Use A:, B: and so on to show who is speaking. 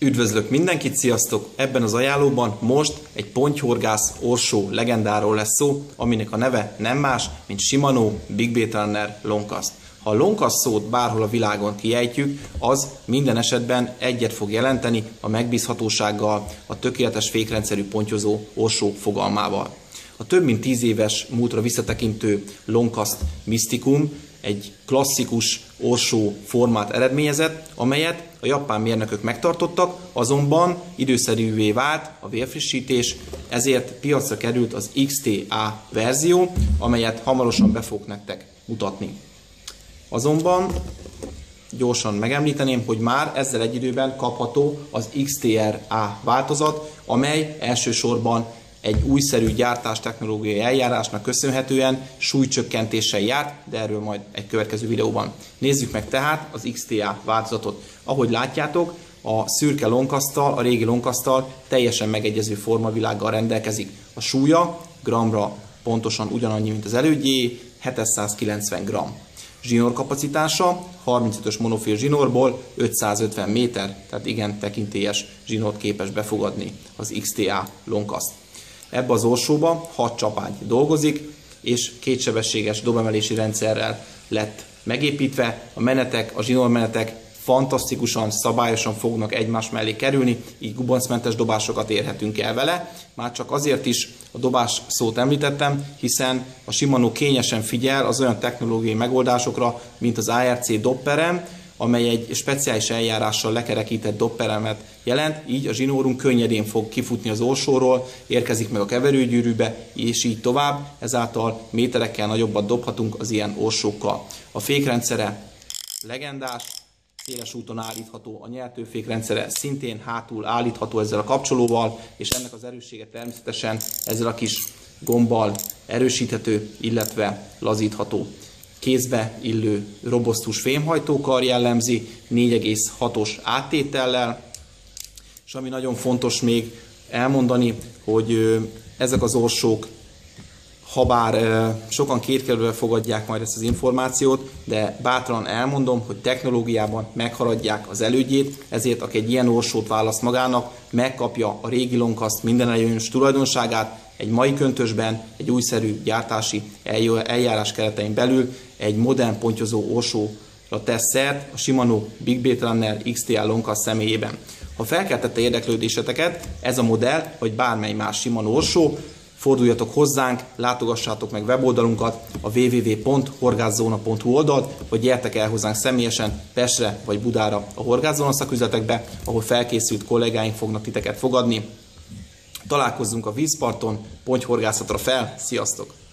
A: Üdvözlök mindenkit, sziasztok! Ebben az ajánlóban most egy pontyhorgász orsó legendáról lesz szó, aminek a neve nem más, mint Shimano Big Bait Runner Longcast. Ha a Longcast szót bárhol a világon kiejtjük, az minden esetben egyet fog jelenteni a megbízhatósággal, a tökéletes fékrendszerű pontyozó orsó fogalmával. A több mint tíz éves múltra visszatekintő Longcast Mysticum egy klasszikus orsó formát eredményezett, amelyet a japán mérnökök megtartottak, azonban időszerűvé vált a vérfrissítés, ezért piacra került az XTA verzió, amelyet hamarosan be fogok nektek mutatni. Azonban gyorsan megemlíteném, hogy már ezzel egy időben kapható az XTRA változat, amely elsősorban egy újszerű gyártás technológiai eljárásnak köszönhetően súlycsökkentéssel járt, de erről majd egy következő videóban. Nézzük meg tehát az XTA változatot. Ahogy látjátok, a szürke lonkasztal, a régi lonkasztal teljesen megegyező formavilággal rendelkezik. A súlya gramra pontosan ugyanannyi, mint az elődjé, 790 gram. Zsinór kapacitása 35-ös monofil zsinórból 550 méter, tehát igen tekintélyes zsinórt képes befogadni az XTA lonkaszt. Ebbe az orsóba 6 csapány dolgozik, és kétsebességes dobemelési rendszerrel lett megépítve. A menetek, a zsinórmenetek fantasztikusan, szabályosan fognak egymás mellé kerülni, így gubancmentes dobásokat érhetünk el vele. Már csak azért is a dobás szót említettem, hiszen a Shimano kényesen figyel az olyan technológiai megoldásokra, mint az ARC dopperem, amely egy speciális eljárással lekerekített dopperemet jelent, így a zsinórunk könnyedén fog kifutni az orsóról, érkezik meg a keverőgyűrűbe, és így tovább, ezáltal méterekkel nagyobbat dobhatunk az ilyen orsókkal. A fékrendszere legendás, széles úton állítható, a nyertőfék rendszere szintén hátul állítható ezzel a kapcsolóval, és ennek az erőssége természetesen ezzel a kis gombbal erősíthető, illetve lazítható. Kézbe illő robosztus fémhajtókar jellemzi, 4,6-os áttétellel, és ami nagyon fontos még elmondani, hogy ezek az orsók habár sokan kétkedve fogadják majd ezt az információt, de bátran elmondom, hogy technológiában meghaladják az elődjét, ezért aki egy ilyen orsót választ magának, megkapja a régi lonkaszt minden előnyös tulajdonságát, egy mai köntösben, egy újszerű gyártási eljárás keretein belül egy modern pontyozó orsóra tesz szert a Shimano Big Bait Runner XTL Lonkas személyében. Ha felkeltette érdeklődéseteket, ez a modell, vagy bármely más Shimano orsó, forduljatok hozzánk, látogassátok meg weboldalunkat, a www.horgászóna.hu oldalt, vagy gyertek el hozzánk személyesen Pestre vagy Budára a Horgászóna szaküzletekbe, ahol felkészült kollégáink fognak titeket fogadni. Találkozzunk a vízparton, pontyhorgászatra fel, sziasztok!